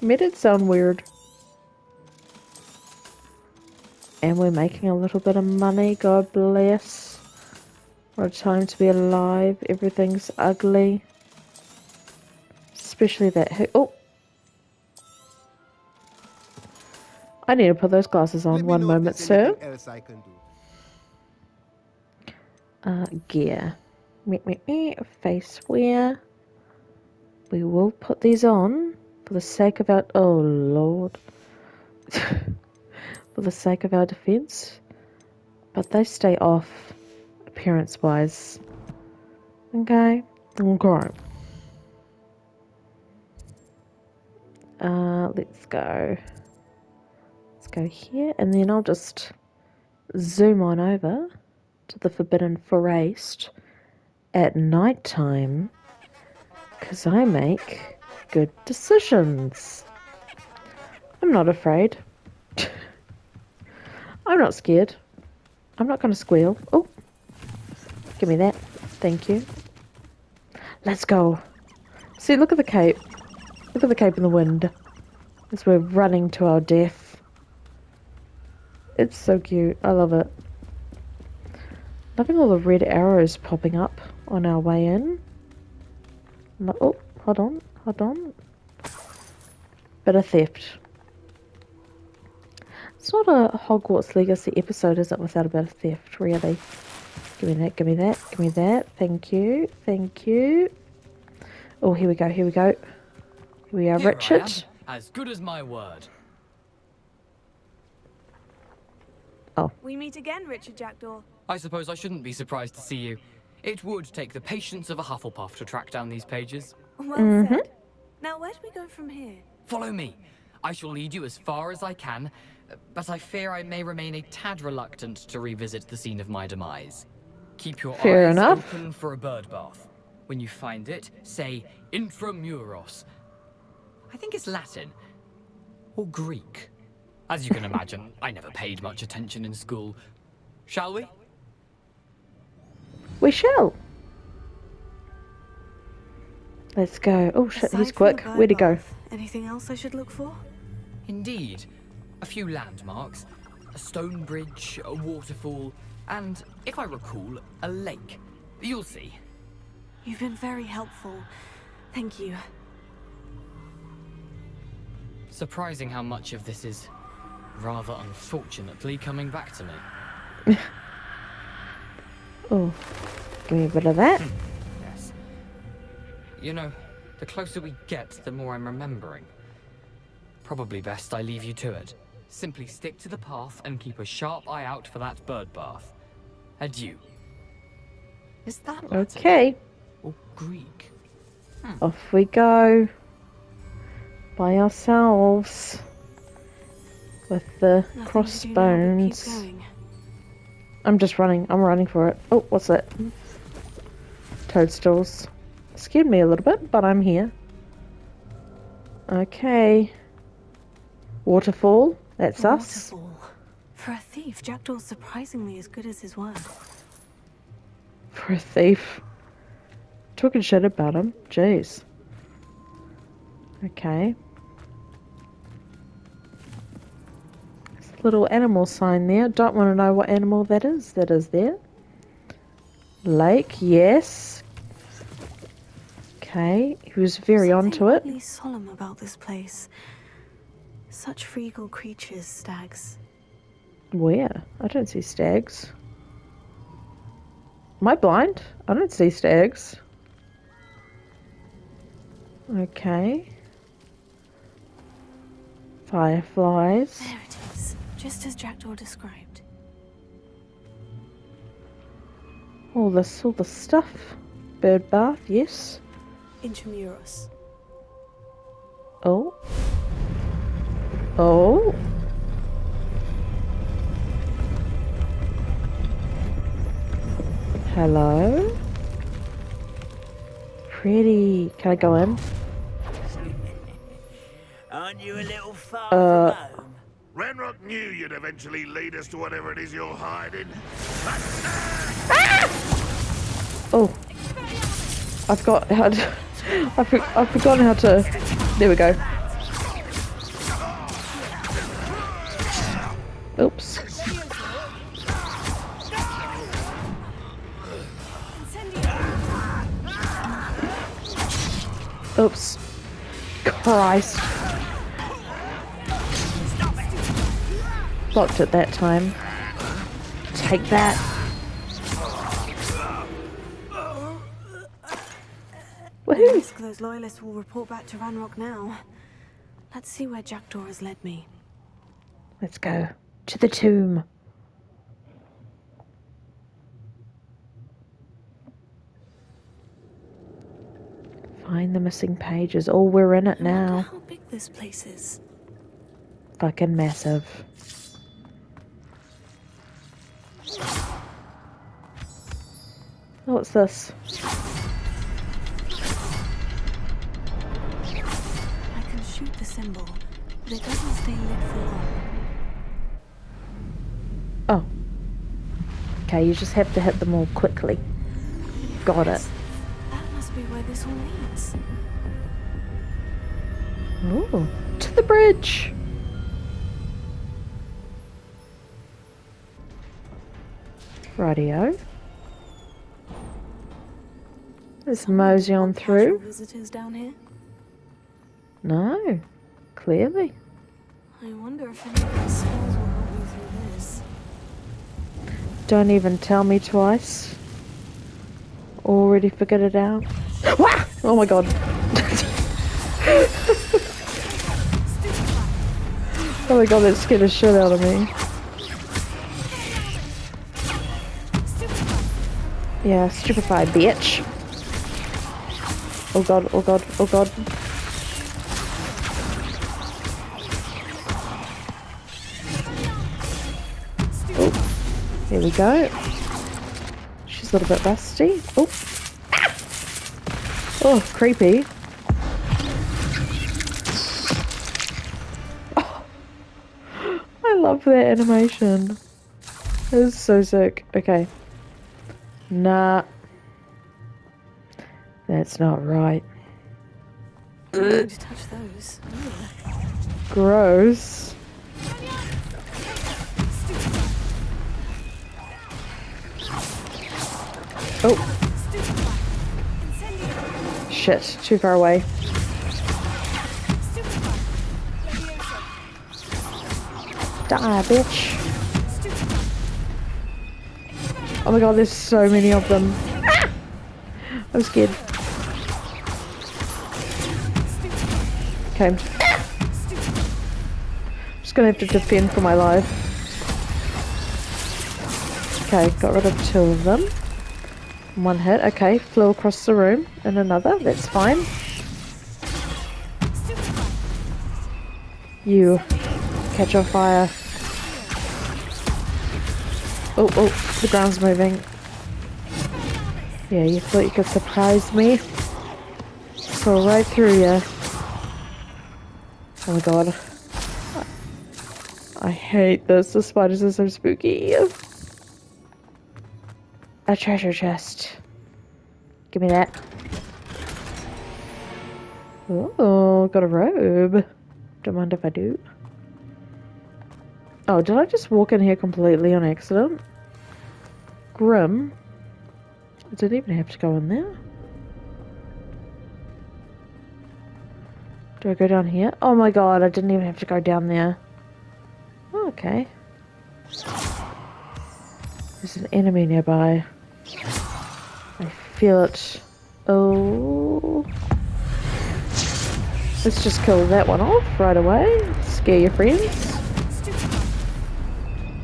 [SPEAKER 1] Made it sound weird. And we're making a little bit of money, God bless. What a time to be alive. Everything's ugly. Especially that. Oh! I need to put those glasses on.
[SPEAKER 9] Let
[SPEAKER 1] One moment, sir.
[SPEAKER 9] else I can do.
[SPEAKER 1] uh, gear. Meh, meh, Face wear. We will put these on for the sake of our. Oh lord. for the sake of our defense. But they stay off appearance wise. Okay. Okay. Uh, let's go. Let's go here and then I'll just zoom on over to the Forbidden Forest at night time because I make good decisions. I'm not afraid. I'm not scared. I'm not going to squeal. Oh, give me that. Thank you. Let's go. See, look at the cape. Look at the cape in the wind as we're running to our death. It's so cute. I love it. Loving all the red arrows popping up on our way in. Oh, hold on, hold on. Bit of theft. It's not a Hogwarts Legacy episode, is it, without a bit of theft, really? Give me that, give me that, give me that. Thank you, thank you. Oh, here we go, here we go. Here we are,
[SPEAKER 3] Here I
[SPEAKER 1] Richard.
[SPEAKER 3] am, as good as my word. Oh.
[SPEAKER 2] We meet again, Richard Jackdaw.
[SPEAKER 3] I suppose I shouldn't be surprised to see you. It would take the patience of a Hufflepuff to track down these pages.
[SPEAKER 2] Well
[SPEAKER 1] Mm-hmm.
[SPEAKER 2] said. Now, where do we go from here?
[SPEAKER 3] Follow me. I shall lead you as far as I can, but I fear I may remain a tad reluctant to revisit the scene of my demise. Keep your
[SPEAKER 1] Fair
[SPEAKER 3] eyes
[SPEAKER 1] enough.
[SPEAKER 3] open for a bird bath. When you find it, say Intramuros. I think it's Latin. Or Greek. As you can imagine, I never paid much attention in school. Shall we?
[SPEAKER 1] We shall. Let's go. Oh shit,
[SPEAKER 2] Aside
[SPEAKER 1] he's
[SPEAKER 2] from
[SPEAKER 1] quick. Where'd he go?
[SPEAKER 2] Anything else I should look for?
[SPEAKER 3] Indeed. A few landmarks, a stone bridge, a waterfall, and, if I recall, a lake. You'll see.
[SPEAKER 2] You've been very helpful. Thank you.
[SPEAKER 3] Surprising how much of this is rather unfortunately coming back to me.
[SPEAKER 1] Oh, give me a bit of that. Hmm.
[SPEAKER 3] Yes. You know, the closer we get, the more I'm remembering. Probably best I leave you to it. Simply stick to the path and keep a sharp eye out for that bird bath. Adieu. Is that
[SPEAKER 1] Okay,
[SPEAKER 3] or Greek? Hmm.
[SPEAKER 1] off we go. By ourselves. With the
[SPEAKER 2] Nothing to do now but keep
[SPEAKER 1] crossbones. I'm just running. I'm running for it. Oh, what's that? Toadstools. Scared me a little bit, but I'm here. Okay. Waterfall. That's
[SPEAKER 2] A
[SPEAKER 1] us.
[SPEAKER 2] For a thief, Jackdaw's surprisingly as good as his word.
[SPEAKER 1] For a thief. Talking shit about him. Jeez. Okay. There's a little animal sign there. Don't want to know what animal that is. That is there. Lake, yes. Okay. He was very onto it.
[SPEAKER 2] Something solemn about this place. Such regal creatures, stags.
[SPEAKER 1] Where? I don't see stags. Am I blind? I don't see stags. Okay. Fireflies.
[SPEAKER 2] There it is, just as Jackdaw described.
[SPEAKER 1] All this, all the stuff. Bird bath, yes.
[SPEAKER 2] Intramuros.
[SPEAKER 1] Oh. Oh. Hello. Pretty. Can I go in?
[SPEAKER 10] Aren't you a little far
[SPEAKER 1] Uh,
[SPEAKER 10] from home?
[SPEAKER 9] Ranrock knew you'd eventually lead us to whatever it is you're hiding.
[SPEAKER 1] Oh. I've got how to. I've, I've forgotten how to. There we go. Oops. Oops. Christ. Blocked it that time. Take that.
[SPEAKER 2] Risk those loyalists will report back to Ranrock now. Let's see where Jackdaw has led me.
[SPEAKER 1] Let's go to the tomb. Find the missing pages. Oh, we're in it now.
[SPEAKER 2] how big this place is.
[SPEAKER 1] Fucking massive. Oh, what's this?
[SPEAKER 2] I can shoot the symbol, but it doesn't stay lit for long.
[SPEAKER 1] Oh. Okay, you just have to hit them all quickly. Got it.
[SPEAKER 2] That must be where this all leads.
[SPEAKER 1] Ooh, to the bridge. Radio. Let's mosey on through.
[SPEAKER 2] visitors down here.
[SPEAKER 1] No, clearly.
[SPEAKER 2] I wonder if any spells will help me through this.
[SPEAKER 1] Don't even tell me twice. Already figured it out. Wah! Oh my god. oh my god, that scared the shit out of me. Yeah, stupefied bitch. Oh god, oh god, oh god. Oh, here we go. A little bit rusty. Oh. Ah! Oh, creepy. Oh. I love that animation. It's so sick. Okay. Nah. That's not right.
[SPEAKER 2] I'm touch those. Ugh.
[SPEAKER 1] Gross. Oh. Shit, too far away. Die, bitch. Oh my god, there's so many of them. Ah! I'm scared. Okay. Just gonna have to defend for my life. Okay, got rid of two of them. One hit, okay, flew across the room, and another, that's fine. You catch on fire. Oh, oh, the ground's moving. Yeah, you thought you could surprise me? Go right through you. Oh my god. I hate this. The spiders are so spooky. A treasure chest. Give me that. Oh, got a robe. Don't mind if I do. Oh, did I just walk in here completely on accident? Grim. I didn't even have to go in there. Do I go down here? Oh my god, I didn't even have to go down there. Oh, okay. There's an enemy nearby. I feel it. Oh. Let's just kill that one off right away. Scare your friends.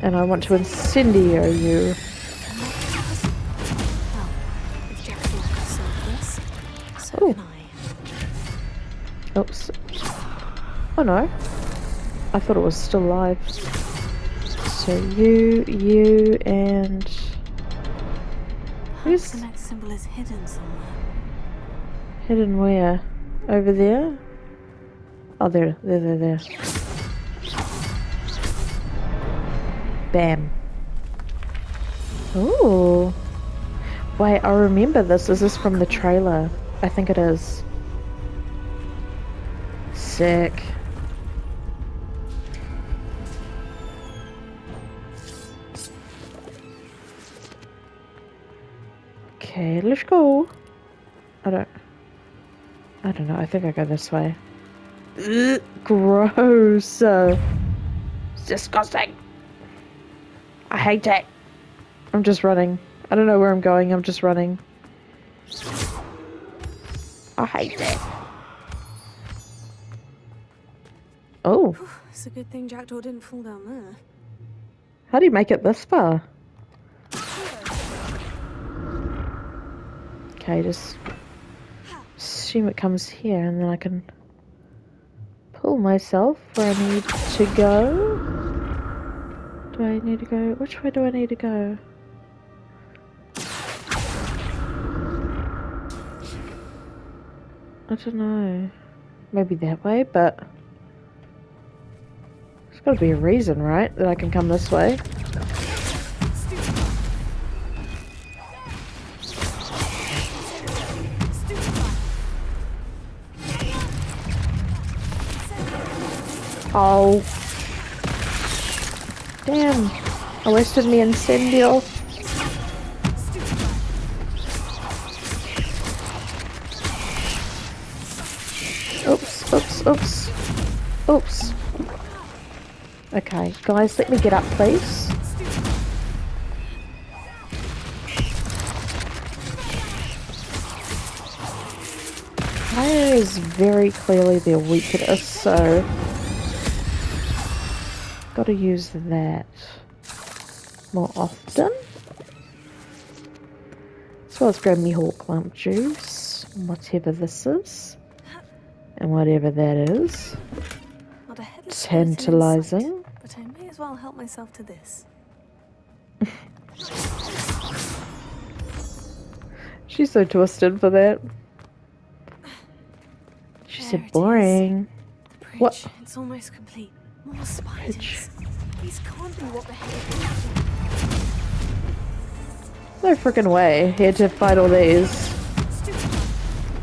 [SPEAKER 1] And I want to incendio you. Oh. Oops. Oh no. I thought it was still alive. So you, you, and... Who's
[SPEAKER 2] the next symbol is hidden somewhere.
[SPEAKER 1] hidden where? Over there? Oh, there, there, there, there. Bam. Ooh. Wait, I remember this. Is this from the trailer? I think it is. Sick. Okay, let's go. I don't. I don't know. I think I go this way. Ugh, gross. Uh, it's disgusting. I hate it. I'm just running. I don't know where I'm going. I'm just running. I hate it. Oh,
[SPEAKER 2] It's a good thing Jackdaw didn't fall down there.
[SPEAKER 1] how do you make it this far? Okay, just assume it comes here and then I can pull myself where I need to go. Do I need to go? Which way do I need to go? I don't know. Maybe that way, but There's Gotta be a reason, right? That I can come this way. Oh. Damn. I wasted the incendio. Oops, oops, oops. Oops. Okay, guys, let me get up, please. Fire is very clearly their weakness, so... Gotta use that more often. As well as grab me Horklump juice, whatever this is. And whatever that is.
[SPEAKER 2] Not a headless skeleton sight,
[SPEAKER 1] Tantalizing.
[SPEAKER 2] But I may as well help myself to this.
[SPEAKER 1] She's so twisted for that. She
[SPEAKER 2] There
[SPEAKER 1] said boring.
[SPEAKER 2] The bridge.
[SPEAKER 1] What?
[SPEAKER 2] It's almost complete. More spiders. These can't be what the
[SPEAKER 1] No freaking way. He had to fight all these.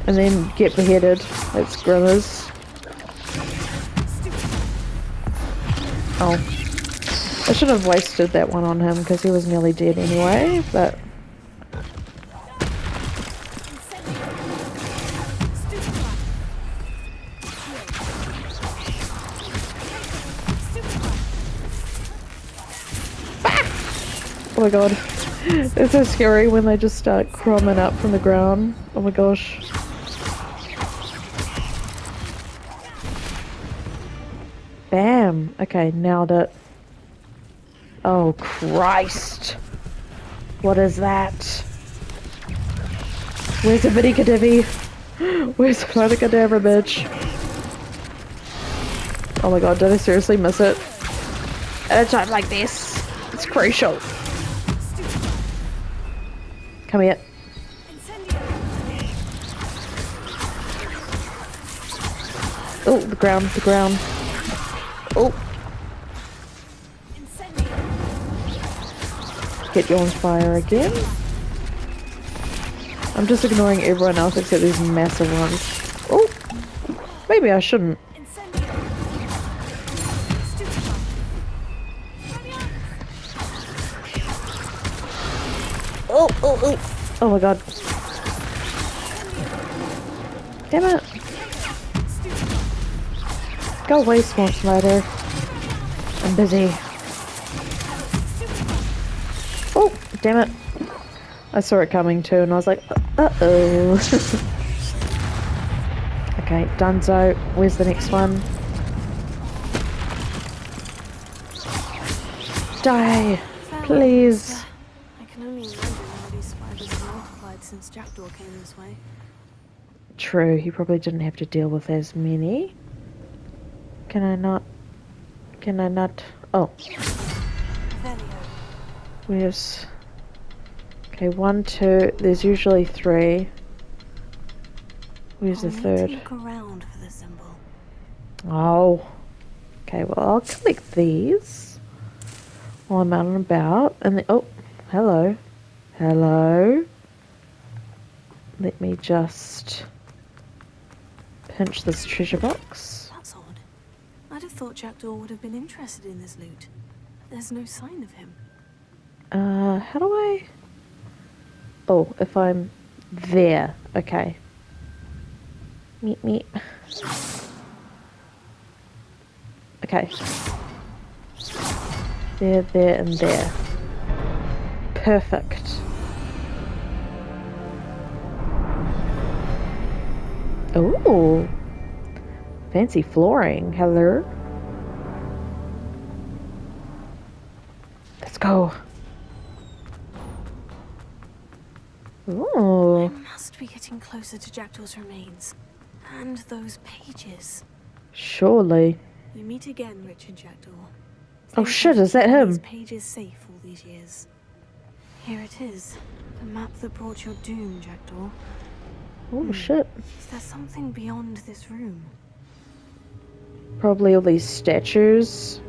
[SPEAKER 1] And then get beheaded. That's grimmers. Oh. I should have wasted that one on him because he was nearly dead anyway, but my god. It's so scary when they just start crumbing up from the ground. Oh my gosh. Bam. Okay, nailed it. Oh Christ. What is that? Where's the Vidika Divi? Where's the Vidika Dabra bitch? Oh my god, did I seriously miss it? At a time like this, it's crucial. Come here. Oh, the ground, the ground. Oh. Get you on fire again. I'm just ignoring everyone else except these massive ones. Oh. Maybe I shouldn't. Oh. My god. Damn it. Go away, small spider. I'm busy. Oh, damn it. I saw it coming too and I was like, uh-oh. okay, Dunzo. Where's the next one? Die, please.
[SPEAKER 2] Jackdaw came this way.
[SPEAKER 1] True, he probably didn't have to deal with as many. Can I not? Can I not? Oh, where's? Okay, one, two. There's usually three. Where's
[SPEAKER 2] I'll
[SPEAKER 1] the third?
[SPEAKER 2] Look around for the symbol.
[SPEAKER 1] Oh. Okay, well, I'll collect these while I'm out and about. And then, oh, hello. Hello. Let me just pinch this treasure box.
[SPEAKER 2] That's odd. I'd have thought Jackdaw would have been interested in this loot. There's no sign of him.
[SPEAKER 1] Uh, how do I? Oh, if I'm there. Okay. Meet me. Okay. There, there, and there. Perfect. Oh, fancy flooring. Hello. Let's go. Ooh.
[SPEAKER 2] I must be getting closer to Jackdaw's remains. And those pages.
[SPEAKER 1] Surely.
[SPEAKER 2] You meet again, Richard Jackdaw.
[SPEAKER 1] Oh
[SPEAKER 2] Thank you
[SPEAKER 1] shit, is that him?
[SPEAKER 2] These pages safe all these years. Here it is. The map that brought your doom, Jackdaw.
[SPEAKER 1] Oh shit.
[SPEAKER 2] Is there something beyond this room?
[SPEAKER 1] Probably all these statues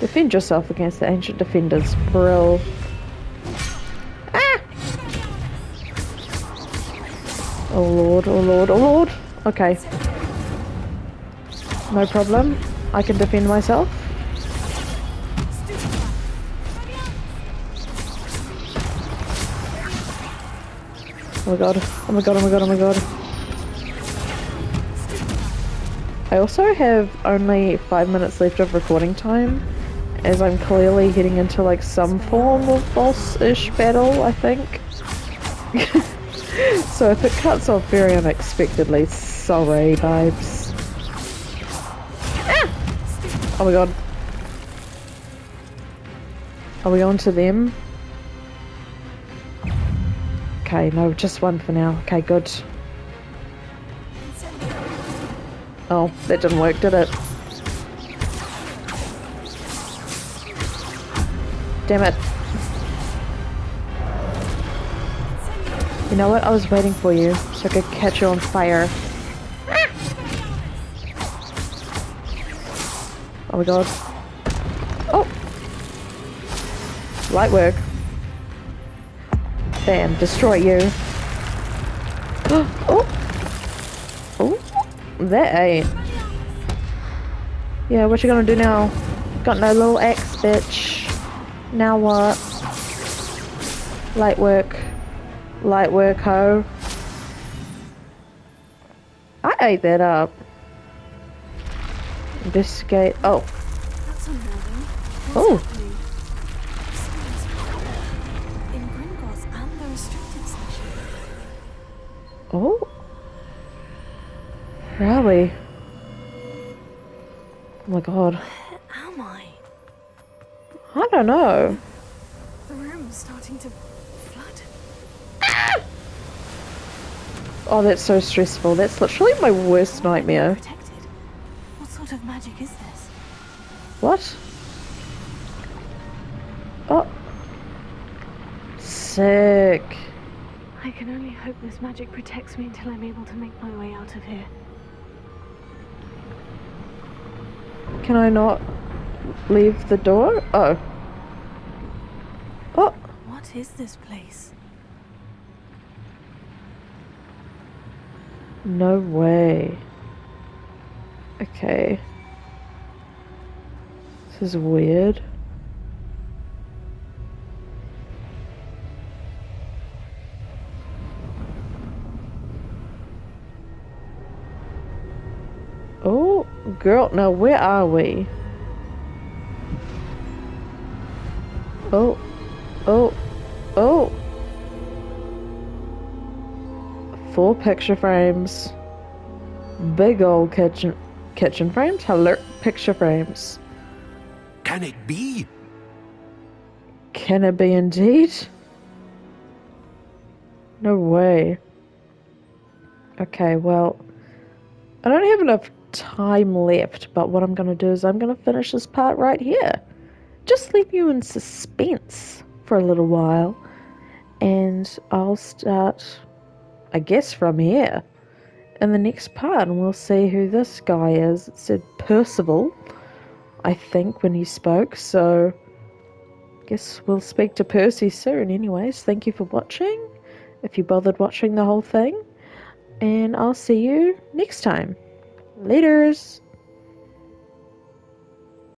[SPEAKER 1] Defend yourself against the ancient defenders, Brill. Ah! Oh lord, oh lord, oh lord. Okay. No problem. I can defend myself. Oh my god. Oh my god, oh my god, oh my god. I also have only five minutes left of recording time, as I'm clearly heading into like some form of boss-ish battle, I think. so if it cuts off very unexpectedly, sorry, vibes. Ah! Oh my god. Are we on to them? Okay, no, just one for now. Okay, good. Oh, that didn't work, did it? Damn it. You know what? I was waiting for you so I could catch you on fire. Oh my god. Oh! Light work. Bam, destroy you. oh! Oh! That ain't. Yeah, what you gonna do now? Got no little axe, bitch. Now what? Light work. Light work, ho. I ate that up. Investigate. Oh.
[SPEAKER 2] That's unnerving. What's
[SPEAKER 1] Oh. Really? Oh my god.
[SPEAKER 2] Where am I?
[SPEAKER 1] I don't know.
[SPEAKER 2] The room's starting to flood.
[SPEAKER 1] Oh, that's so stressful. That's literally my worst nightmare.
[SPEAKER 2] Protected. What sort of magic is this?
[SPEAKER 1] What? Oh. Sick.
[SPEAKER 2] I can only hope this magic protects me until I'm able to make my way out of here.
[SPEAKER 1] Can I not leave the door? Oh. Oh.
[SPEAKER 2] What is this place?
[SPEAKER 1] No way. Okay. This is weird. Oh, girl, now where are we? Oh, oh, oh. Four picture frames. Big old kitchen kitchen frames. Hello, picture frames.
[SPEAKER 9] Can it be?
[SPEAKER 1] Can it be indeed? No way. Okay, well, I don't have enough time left, but what I'm going to do is I'm going to finish this part right here. Just leave you in suspense for a little while, and I'll start, I guess, from here in the next part, and we'll see who this guy is. It said Percival, I think, when he spoke, so guess we'll speak to Percy soon. Anyways, thank you for watching. If you bothered watching the whole thing, and I'll see you next time. Laters.